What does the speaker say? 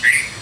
pretty